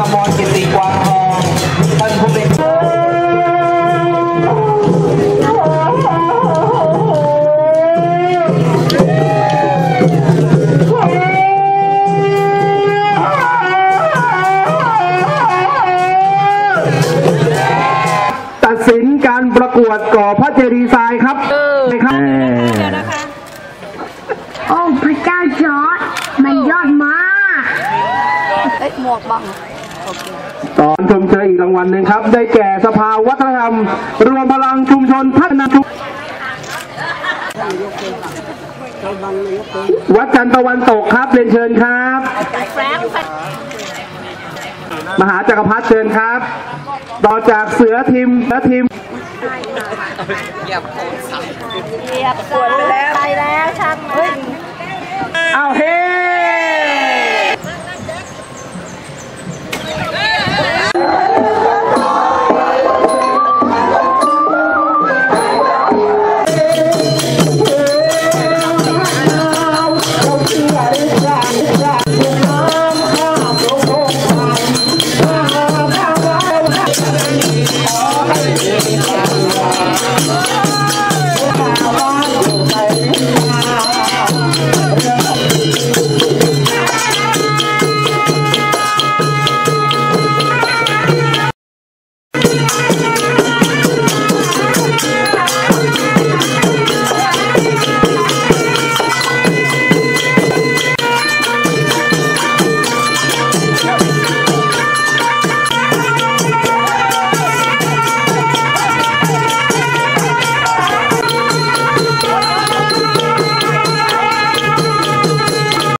อมรกิติกวางทองท่านผู้เล่นตัดสินการประกวดก่อพระเจดีย์ทรายครับเลยครับโอ้พระเจ้าจอร์ดมันยอดมาก เอ๊ะหมวกบัง ตอนชมเชยอีกรางวัลหนึ่งครับ ได้แก่สภาวัฒนธรรม รวมพลังชุมชนพัฒนาชุมวัดจันทร์ตะวันตกครับเรียนเชิญครับ มหาจักรพรรดิเชิญครับ ต่อจากเสือทีมและทีมเหยียบสวนไปแล้วตายแล้วช่างมันอ้าวเฮ้